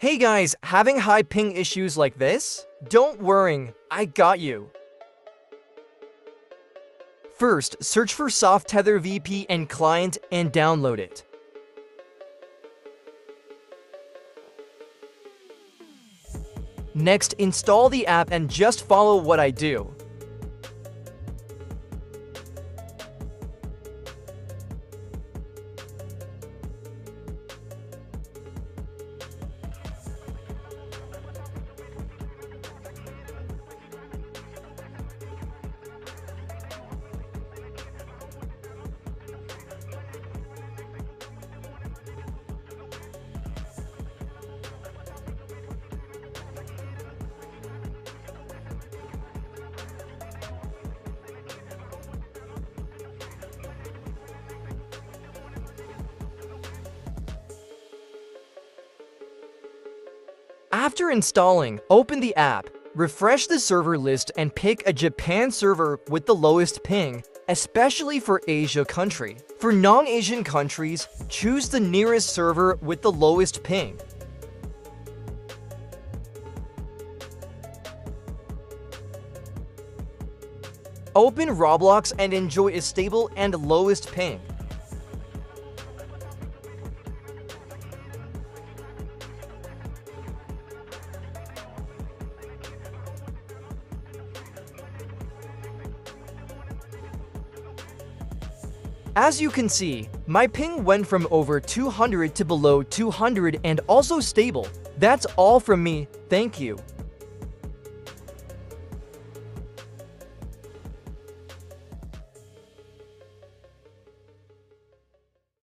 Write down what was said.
Hey guys, having high ping issues like this? Don't worry, I got you. First, search for SoftEther VPN client and download it. Next, install the app and just follow what I do. After installing, open the app, refresh the server list and pick a Japan server with the lowest ping, especially for Asia country. For non-Asian countries, choose the nearest server with the lowest ping. Open Roblox and enjoy a stable and lowest ping. As you can see, my ping went from over 200 to below 200 and also stable. That's all from me, thank you.